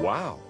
Wow.